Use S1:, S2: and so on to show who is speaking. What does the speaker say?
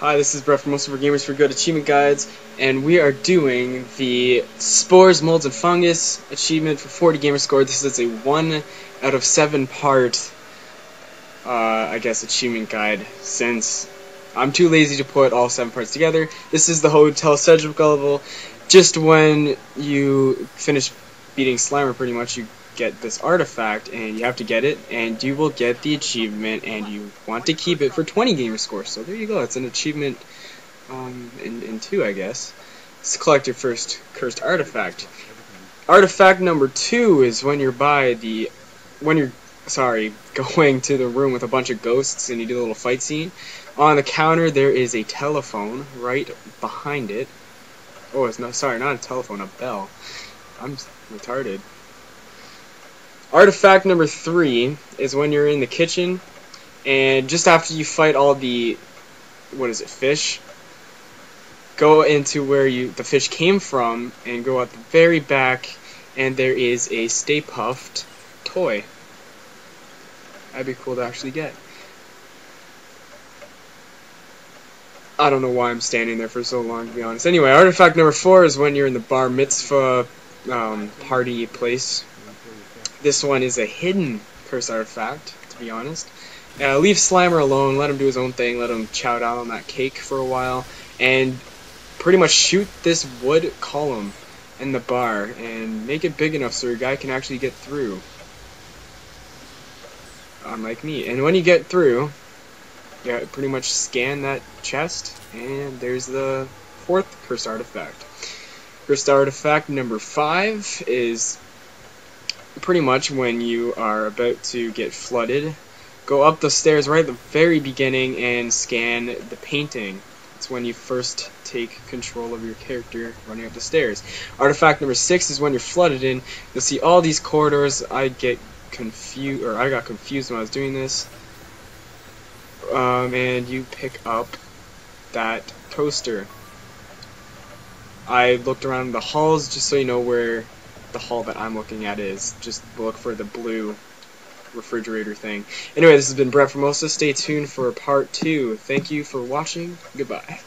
S1: Hi, this is Brett from Most of Our Gamers for Good Achievement Guides, and we are doing the Spores, Molds, and Fungus achievement for 40 Gamer Score. This is a 1 out of 7 part, uh, I guess, achievement guide, since I'm too lazy to put all 7 parts together. This is the Hotel Sedgewick level. Just when you finish beating Slimer, pretty much, you get this artifact and you have to get it and you will get the achievement and you want to keep it for 20 gamer score so there you go. It's an achievement um, in, in two I guess. It's collect your first cursed artifact. Artifact number two is when you're by the when you're sorry going to the room with a bunch of ghosts and you do a little fight scene. On the counter there is a telephone right behind it. Oh it's not sorry not a telephone a bell. I'm retarded Artifact number three is when you're in the kitchen, and just after you fight all the, what is it, fish, go into where you the fish came from, and go at the very back, and there is a Stay Puft toy. That'd be cool to actually get. I don't know why I'm standing there for so long, to be honest. Anyway, artifact number four is when you're in the bar mitzvah um, party place this one is a hidden curse artifact, to be honest. Uh, leave Slimer alone, let him do his own thing, let him chow down on that cake for a while, and pretty much shoot this wood column in the bar and make it big enough so your guy can actually get through. Unlike me. And when you get through, yeah, pretty much scan that chest, and there's the fourth cursed artifact. Cursed artifact number five is pretty much when you are about to get flooded, go up the stairs right at the very beginning and scan the painting. It's when you first take control of your character running up the stairs. Artifact number six is when you're flooded in. You'll see all these corridors. I get confused, or I got confused when I was doing this. Um, and you pick up that toaster. I looked around the halls just so you know where the hall that I'm looking at is. Just look for the blue refrigerator thing. Anyway, this has been Brett Formosa. Stay tuned for part two. Thank you for watching. Goodbye.